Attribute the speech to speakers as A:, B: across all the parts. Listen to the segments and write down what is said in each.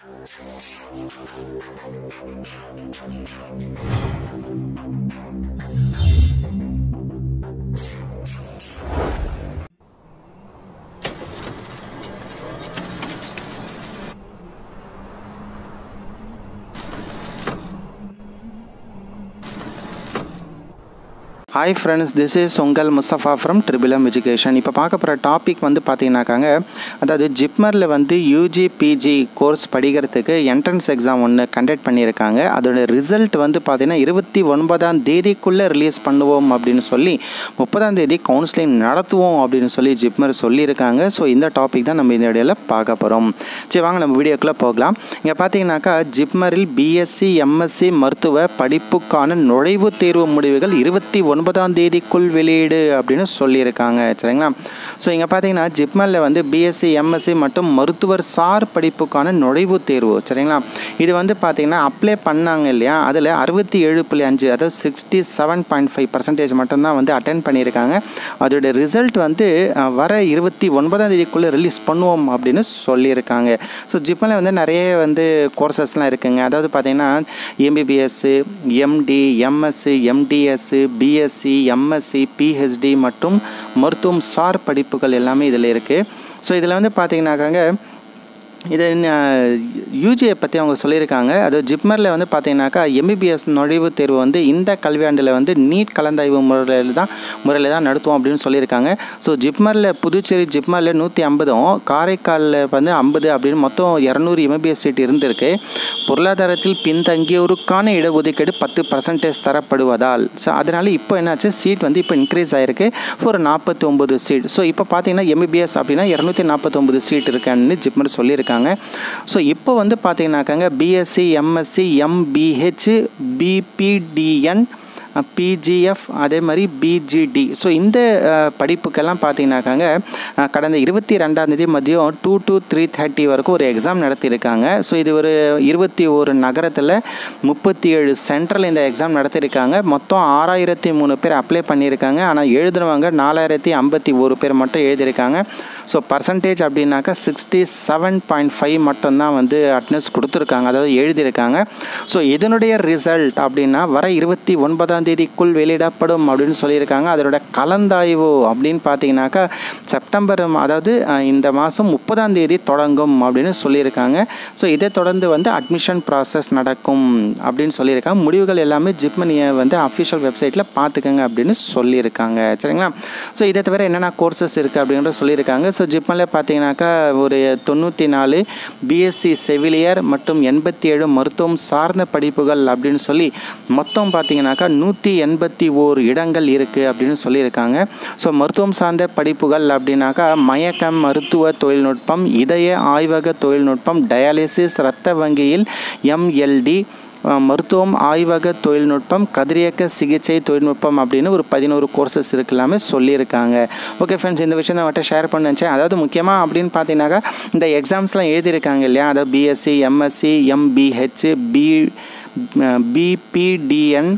A: Thank you. Hi friends this is உங்கள் Mustafa from ட்ரிபிளம் education இப்போ பார்க்க போகிற டாபிக் வந்து பார்த்தீங்கன்னாக்காங்க அதாவது ஜிப்மரில் வந்து யூஜி பிஜி கோர்ஸ் படிக்கிறதுக்கு என்ட்ரன்ஸ் எக்ஸாம் ஒன்று கண்டக்ட் பண்ணியிருக்காங்க. அதோட ரிசல்ட் வந்து பார்த்தீங்கன்னா இருபத்தி ஒன்பதாம் தேதிக்குள்ளே ரிலீஸ் பண்ணுவோம் அப்படின்னு சொல்லி முப்பதாம் தேதி கவுன்சிலிங் நடத்துவோம் அப்படின்னு சொல்லி ஜிப்மர் சொல்லியிருக்காங்க. ஸோ இந்த டாபிக் தான் நம்ம இந்த இடையில பார்க்க போகிறோம் சரி வாங்க நம்ம வீடியோக்குள்ளே போகலாம். இங்கே பார்த்தீங்கன்னாக்கா ஜிப்மரில் பிஎஸ்சி எம்எஸ்சி மருத்துவ படிப்புக்கான நுழைவுத் தேர்வு முடிவுகள் இருபத்தி ஒன்பதாம் தேதிக்குள் வெளியீடு அப்படின்னு சொல்லியிருக்காங்க சரிங்களா? ஸோ இங்கே பார்த்தீங்கன்னா ஜிப்மலில் வந்து பிஎஸ்சி எம்எஸ்சி மற்றும் மருத்துவர் சார் படிப்புக்கான நுழைவுத் தேர்வு சரிங்களா? இது வந்து பார்த்தீங்கன்னா அப்ளை பண்ணாங்க இல்லையா? அதில் அறுபத்தி ஏழு புள்ளி அஞ்சு அதாவது sixty seven point five percentage மட்டும்தான் வந்து அட்டன் பண்ணியிருக்காங்க. அதோடய ரிசல்ட் வந்து வர இருபத்தி ஒன்பதாம் தேதிக்குள்ளே ரிலீஸ் பண்ணுவோம் அப்படின்னு சொல்லியிருக்காங்க. ஸோ ஜிப்மலில் வந்து நிறைய வந்து கோர்சஸ்லாம் இருக்குங்க. அதாவது பார்த்தீங்கன்னா MBBS MD MSc MDS BS BSc MSc PhD மற்றும் மருத்துவம் சார் படிப்புகள் எல்லாமே இதில் இருக்குது. ஸோ இதில் வந்து பார்த்தீங்கன்னாக்காங்க இது யூஜியை பற்றி அவங்க சொல்லியிருக்காங்க. அது ஜிப்மரில் வந்து பார்த்தீங்கன்னாக்கா எம்பிபிஎஸ் நுழைவுத் தேர்வு வந்து இந்த கல்வியாண்டில் வந்து நீட் கலந்தாய்வு முறையில் தான் முறையில் தான் நடத்துவோம் அப்படின்னு சொல்லியிருக்காங்க. ஸோ ஜிப்மரில் புதுச்சேரி ஜிப்மரில் நூற்றி ஐம்பதும் காரைக்காலில் வந்து ஐம்பது அப்படின்னு மொத்தம் இரநூறு எம்பிபிஎஸ் சீட் இருந்திருக்கு. பொருளாதாரத்தில் பின்தங்கியோருக்கான இடஒதுக்கீடு பத்து பர்சன்டேஜ் தரப்படுவதால். ஸோ அதனால் இப்போ என்னாச்சு? சீட் வந்து இப்போ இன்க்ரீஸ் ஆகிருக்கு ஒரு நாற்பத்தி ஒம்பது சீட். ஸோ இப்போ பார்த்தீங்கன்னா எம்பிபிஎஸ் அப்படின்னா இரநூத்தி நாற்பத்தொம்பது சீட் இருக்கான்னு ஜிப்மர் சொல்லியிருக்காங்க. ஸோ இப்போ வந்து பார்த்தீங்கன்னாக்காங்க பிஎஸ்சி எம்எஸ்சி எம்பிஹெச் பிபிடிஎன் பிஜிஎஃப் அதே மாதிரி பிஜிடி ஸோ இந்த படிப்புக்கெல்லாம் பார்த்தீங்கன்னாக்காங்க கடந்த இருபத்தி ரெண்டாம் தேதி மதியம் டூ டு த்ரீ தேர்ட்டி வரைக்கும் ஒரு எக்ஸாம் நடத்தியிருக்காங்க. ஸோ இது ஒரு இருபத்தி ஒரு நகரத்தில் முப்பத்தி ஏழு சென்ட்ரல் இந்த எக்ஸாம் நடத்தியிருக்காங்க. மொத்தம் ஆறாயிரத்தி மூணு பேர் அப்ளை பண்ணியிருக்காங்க. ஆனால் எழுதுனவங்க நாலாயிரத்தி ஐம்பத்தி ஒரு பேர் மட்டும் எழுதியிருக்காங்க. ஸோ பர்சன்டேஜ் அப்படின்னாக்கா சிக்ஸ்டி செவன் பாயிண்ட் ஃபைவ் மட்டும்தான் வந்து அட்னஸ் கொடுத்துருக்காங்க. அதாவது எழுதியிருக்காங்க. ஸோ இதனுடைய ரிசல்ட் அப்படின்னா வர இருபத்தி ஒன்பதாம் தேதிக்குள் வெளியிடப்படும் அப்படின்னு சொல்லியிருக்காங்க. அதனோட கலந்தாய்வு அப்படின்னு பார்த்தீங்கன்னாக்கா செப்டம்பர் அதாவது இந்த மாதம் முப்பதாம் தேதி தொடங்கும் அப்படின்னு சொல்லியிருக்காங்க. ஸோ இதை தொடர்ந்து வந்து அட்மிஷன் ப்ராசஸ் நடக்கும் அப்படின்னு சொல்லியிருக்காங்க. முடிவுகள் எல்லாமே ஜிப்மனியை வந்து அஃபிஷியல் வெப்சைட்டில் பார்த்துக்கோங்க அப்படின்னு சொல்லியிருக்காங்க. சரிங்களா? ஸோ இதை தவிர என்னென்ன கோர்சஸ் இருக்குது அப்படின்ற சொல்லியிருக்காங்க. ஸோ ஜிப்மனில் பார்த்தீங்கன்னாக்கா ஒரு தொண்ணூற்றி நாலு பிஎஸ்சி செவிலியர் மற்றும் எண்பத்தி ஏழு மருத்துவம் சார்ந்த படிப்புகள் அப்படின்னு சொல்லி மொத்தம் பார்த்தீங்கன்னாக்கா நூற்றி எண்பத்தி ஓர் இடங்கள் இருக்குது அப்படின்னு சொல்லியிருக்காங்க. ஸோ மருத்துவம் சார்ந்த படிப்புகள் அப்படின்னாக்கா மயக்கம் மருத்துவ தொழில்நுட்பம் இதய ஆய்வக தொழில்நுட்பம் டயாலிசிஸ் இரத்த வங்கியில் எம்எல்டி மருத்துவம் ஆய்வக தொழில்நுட்பம் கதிரியக்க சிகிச்சை தொழில்நுட்பம் அப்படின்னு ஒரு பதினோரு கோர்சஸ் இருக்கு எல்லாமே சொல்லியிருக்காங்க. ஓகே ஃப்ரெண்ட்ஸ் இந்த விஷயம் நான் ஷேர் பண்ண நினச்சேன். அதாவது முக்கியமாக அப்படின்னு பார்த்தீங்கன்னாக்கா இந்த எக்ஸாம்ஸ்லாம் எழுதியிருக்காங்க இல்லையா? அதாவது பிஎஸ்சி எம்எஸ்சி எம்பிஹெச் பி பிபிடிஎன்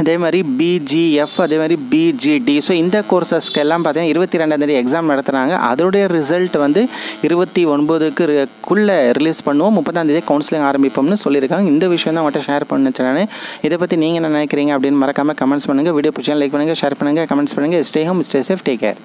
A: அதே மாதிரி பிஜிஎஃப் அதே மாதிரி பிஜிடி ஸோ இந்த கோர்சஸ்க்கு எல்லாம் பார்த்தீங்கன்னா இருபத்தி ரெண்டாந்தேதி எக்ஸாம் நடத்துகிறாங்க அதோடைய ரிசல்ட் வந்து இருபத்தி ஒன்பதுக்கு குள்ளே ரிலீஸ் பண்ணுவோம். முப்பதாந்தேதி கவுன்சிலிங் ஆரம்பிப்போம்னு சொல்லியிருக்காங்க. இந்த விஷயம் தான் மட்டும் ஷேர் பண்ணுச்சு நான். இதை பற்றி நீங்கள் என்ன நினைக்கிறீங்க அப்படின்னு மறக்காமல் கமெண்ட்ஸ் பண்ணுங்கள் வீடியோ பிடிச்சா லைக் பண்ணுங்கள் ஷேர் பண்ணுங்கள் கமெண்ட்ஸ் பண்ணுங்கள் stay home stay safe take care